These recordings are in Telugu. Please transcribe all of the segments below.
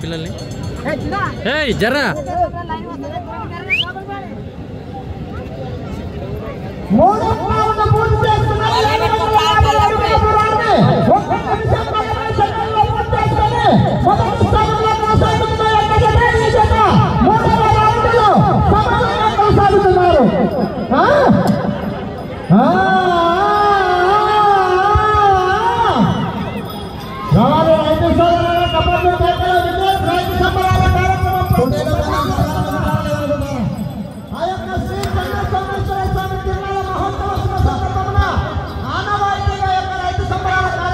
పిల్లల్ని ఏయ్ జర్రా మూడు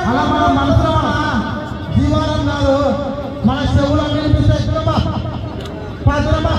అలా మన మనసులో జీవాలం కాదు. మన చెవులో వినిపిస్తే పాత్రమా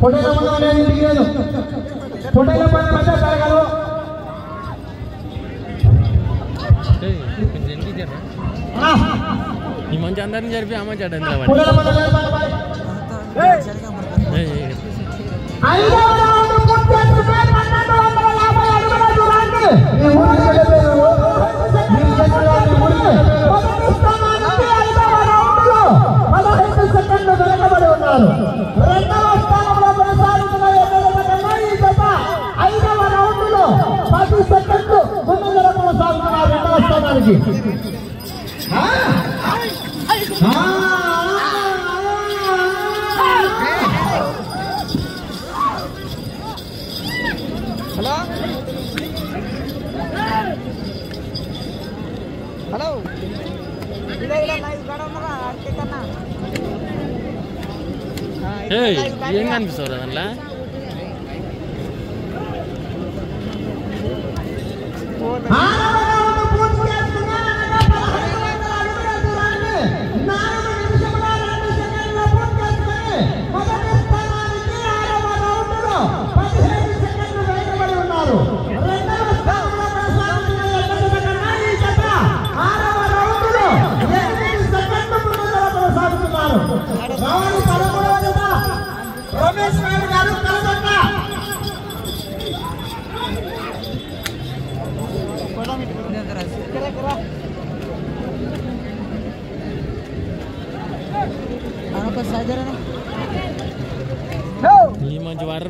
ఫోటోలో మనం ఇంటికి లేదు ఫోటోలో పని పడ్డా తరగలవు ఈ మంచి అందరిని జరిపి అమ్మ చెడ్డండి ఐదు వందల ముప్పై రెండు వేల పన్నెండు వందల యాభై అడుగుల దూరానికి mereka pada menaruh mereka sekarang benar-benar saling mengajarkan mereka naik kata Aida mana dulu satu second tu mana mereka mau saling mengajarkan mereka sekarang lagi ha ha Hello? Hello? Hello? Hello? ఏయ్ ఏం కనిపిస్తావు దాంట్లో ఆ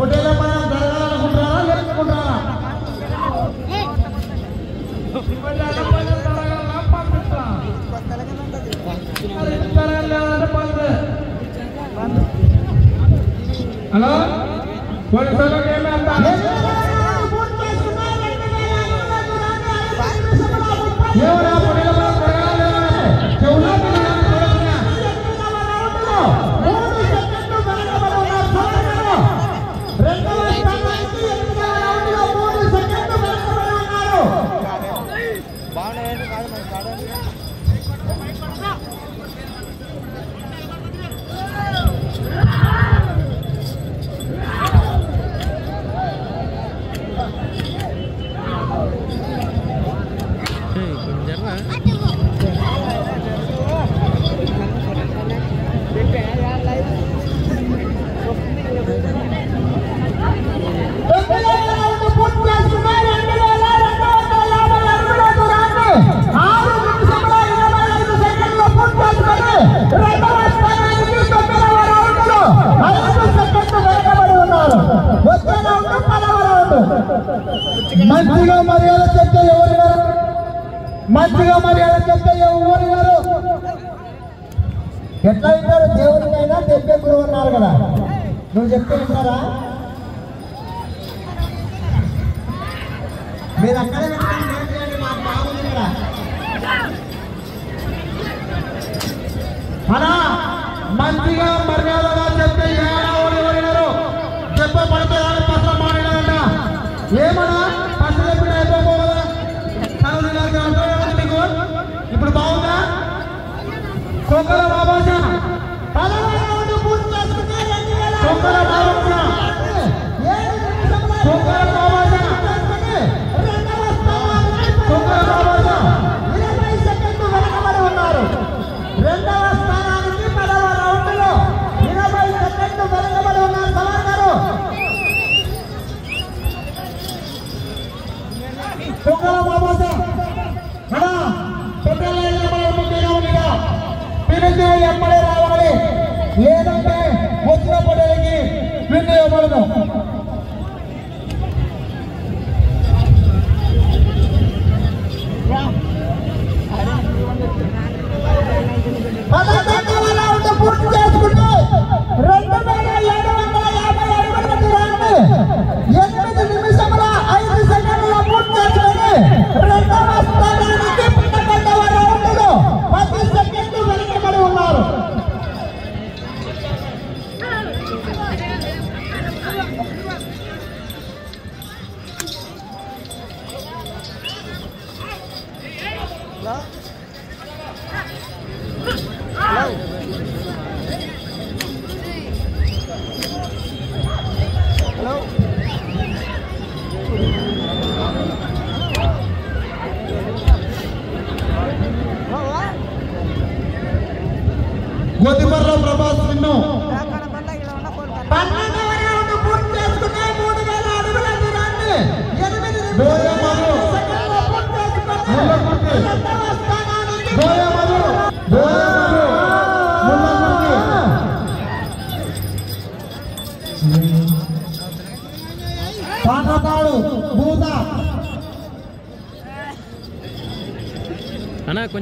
ఫోటోలో మన జరగాలనుకుంటారా లేకుంటారా హలో పోలీసులకు ఏమే మంచిగా మర్యాద చెప్తే ఎవరు గారు ఎట్లా వింటారు దేవుడికైనా తెప్పే ఉన్నారు అన్నారు కదా. నువ్వు చెప్తే వింటారా? మీరు అక్కడే అలా మంచిగా మర్యాదగా చెప్తే ఎవరు చెప్పే పడితే ఏమన్నా తొక్కల బాబా తొక్కల బాబా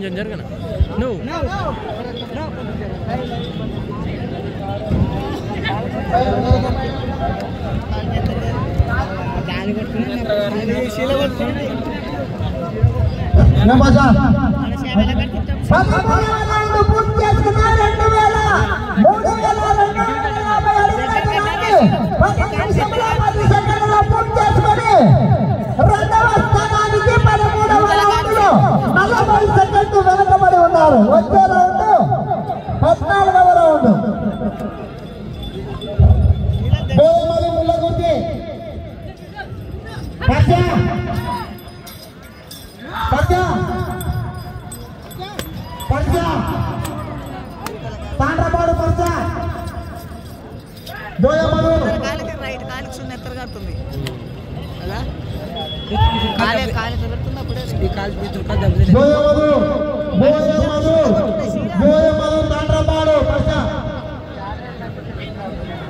Janjar kana? No. No. No. नमस्कार नमारे न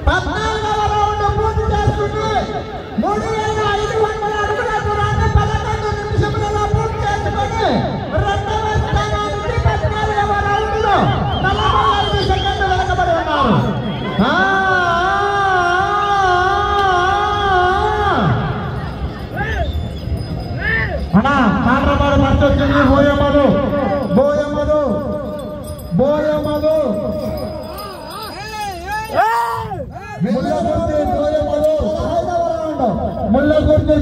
పద్నాలుగవ రౌండ్ పూర్తి చేసుకుంటే మూడు వేల ఐదు వందల అడుగుల దూరాన్ని పదకొండు నిమిషములలో పూర్తి చేసుకొని రెండవ స్థానానికి పద్నాలుగవ నలభై ఐదు సెకండ్లు వెనకబడి ఉన్నారు. అన్నా వచ్చింది ముల్లగుర్తి బోయమ్మలు ముల్లగుర్తి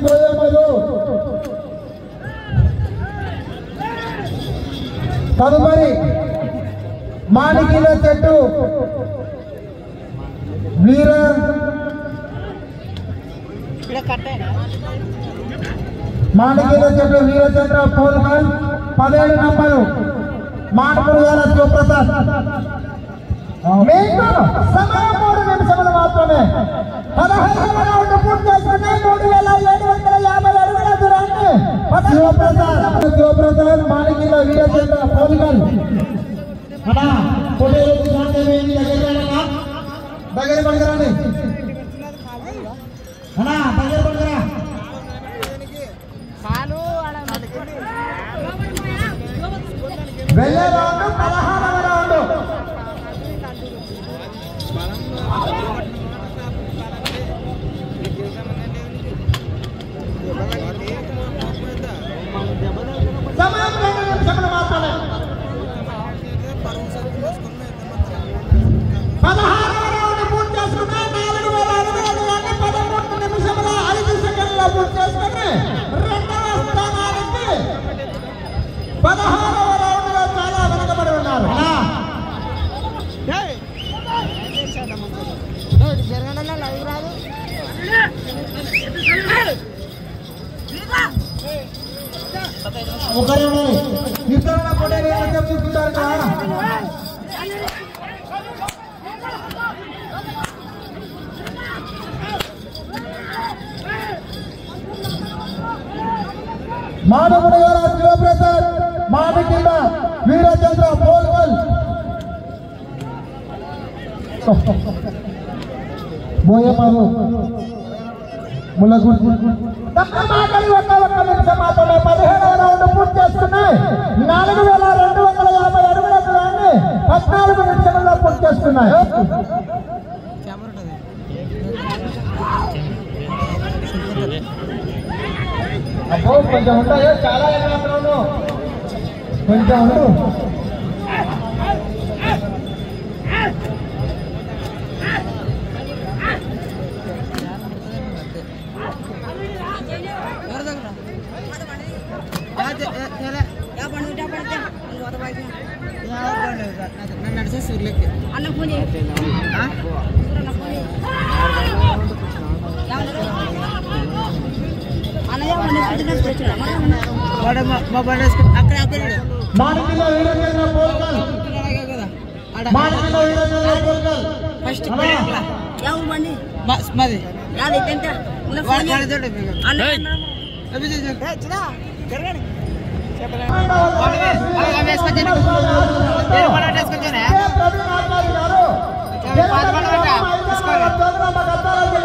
తదుపరి మాణికిల చెట్టు. వీర మాణికిల చెట్టు వీరచంద్ర పోల్కర్ పదిహేడు నంబరు మాటపూరు గారు శివప్రసాద్. మీకు సమయం మూడు నిమిషములు మాత్రమే. పదహైదవ రౌండ్ పూర్తి చేసుకుని మూడు వేల ఏడు వందల యాభై అడుగుల దూరాన్ని శివప్రసాద్ శివప్రసాద్ మాణికిల అన్నా శాంతమేంది దగ్గర రండి అన్నా. దగ్గర పడకరండి అన్నా దగ్గర పడకరా వెళ్ళే రౌండ్ పదహారవ పదహారవ రౌండ్లో చాలా వెనకబడి ఉన్నారు. ఒకరే ఏమని చెప్పి చూసుకుంటారు కదా మానవుడు శివప్రసాద్ మాట కింద వీరచంద్ర పోల్వల్ బోయమారు ముల్లగుర్తి తక్కువ మాటలు ఒక్క ఒక్క నిమిషం మాత్రమే పదిహేడవ రౌండ్ పూర్తి చేసుకున్నాయి నాలుగు వేల రెండు వందల యాభై అడుగుల దూరాన్ని పద్నాలుగు నిమిషంలో పూర్తి చేస్తున్నాయి కెమెరా ఉంటుంది అబ్బో కొంచెం ఉంటాయో చాలా ఎకరాలు बनता हो ಮೊಬೈಲ್ ಅಕ್ಕಡೆ ಹಾಕಿಲ್ಲ జ- యా- జర. యా బండి ఉంటే ఆ బండి తే. నువ్వు పోతా బయటికి. యా బండి లేదు. నాకు- నన్ను నడిచే సూర్యులకి అన్న ఫోన్ చేయి ఆ? అన్న ఫోన్ చేయి అన్నయ్య మన ఫిట్నెస్ తెచ్చుడా వాడు మా- మా బండి వేసుకుని